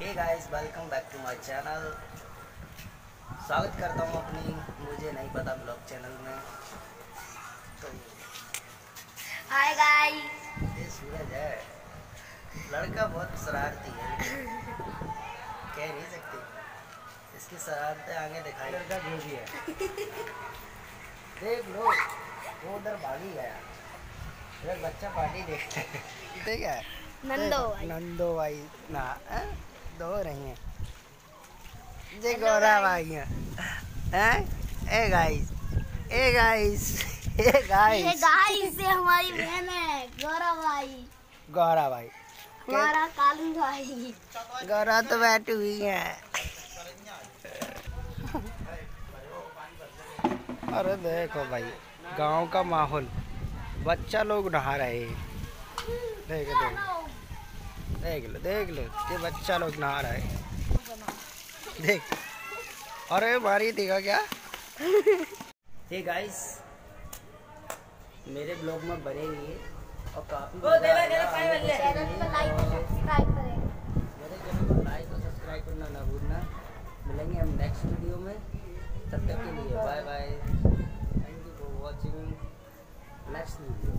Hey guys welcome back to my channel स्वागत करता हूँ अपनी मुझे नहीं पता ब्लॉग चैनल में। तो हाय गाइस ये सूरज है। लड़का बहुत शरारती है कह नहीं सकते। इसकी शरारतें आगे दिखाई। लड़का जो भी है। देख लो वो उधर भागी गया। बच्चा पार्टी देखता है। ठीक है। नंदो भाई। नंदो भाई ना हैं? दो रही हैं। जे गौरा. भाई हैं? हैं hey guys hey guys hey guys ये गाइस से हमारी बहन है गौरव भाई। गौरा भाई। हमारा कालू भाई। गौरा तो बैठी हुई है। अरे देखो भाई गाँव का माहौल। बच्चा लोग नहा रहे हैं। देखो लो। देख लो देख लो ये बच्चा लोग नहा रहा है। देख। अरे मारी देखा क्या? हे गाइस मेरे ब्लॉग में बने रहिए। और काफ़ी लाइक और सब्सक्राइब करें। मेरे चैनल को लाइक और सब्सक्राइब करना ना भूलना। मिलेंगे हम नेक्स्ट वीडियो में। तब तक के लिए bye bye thank you for watching next video